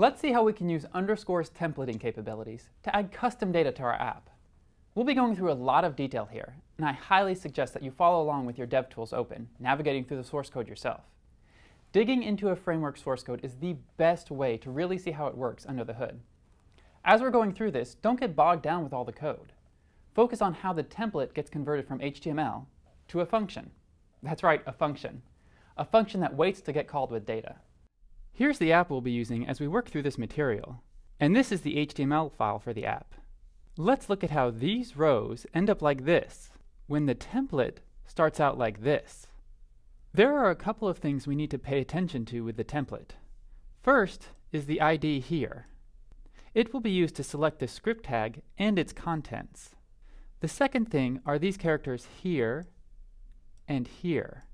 Let's see how we can use Underscore's templating capabilities to add custom data to our app. We'll be going through a lot of detail here, and I highly suggest that you follow along with your DevTools open, navigating through the source code yourself. Digging into a framework source code is the best way to really see how it works under the hood. As we're going through this, don't get bogged down with all the code. Focus on how the template gets converted from HTML to a function. That's right, a function. A function that waits to get called with data. Here's the app we'll be using as we work through this material. And this is the HTML file for the app. Let's look at how these rows end up like this when the template starts out like this. There are a couple of things we need to pay attention to with the template. First is the ID here. It will be used to select the script tag and its contents. The second thing are these characters here and here.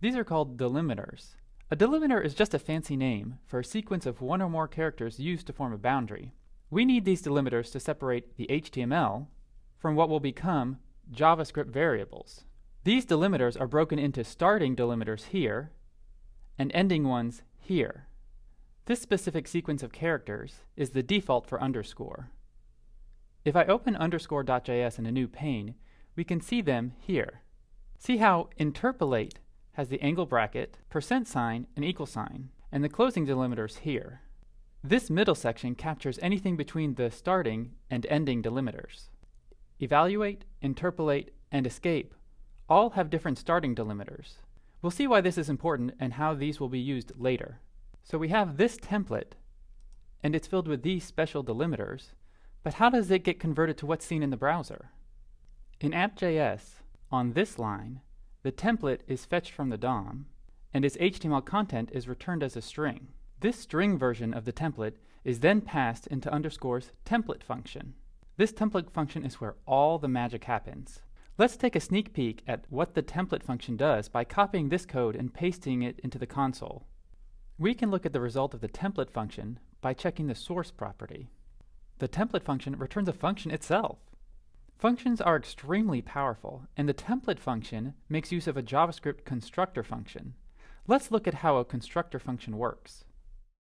These are called delimiters. A delimiter is just a fancy name for a sequence of one or more characters used to form a boundary. We need these delimiters to separate the HTML from what will become JavaScript variables. These delimiters are broken into starting delimiters here and ending ones here. This specific sequence of characters is the default for underscore. If I open underscore.js in a new pane, we can see them here. See how interpolate has the angle bracket, percent sign, and equal sign, and the closing delimiters here. This middle section captures anything between the starting and ending delimiters. Evaluate, interpolate, and escape all have different starting delimiters. We'll see why this is important and how these will be used later. So we have this template, and it's filled with these special delimiters, but how does it get converted to what's seen in the browser? In app.js, on this line, the template is fetched from the DOM, and its HTML content is returned as a string. This string version of the template is then passed into underscore's template function. This template function is where all the magic happens. Let's take a sneak peek at what the template function does by copying this code and pasting it into the console. We can look at the result of the template function by checking the source property. The template function returns a function itself. Functions are extremely powerful, and the template function makes use of a JavaScript constructor function. Let's look at how a constructor function works.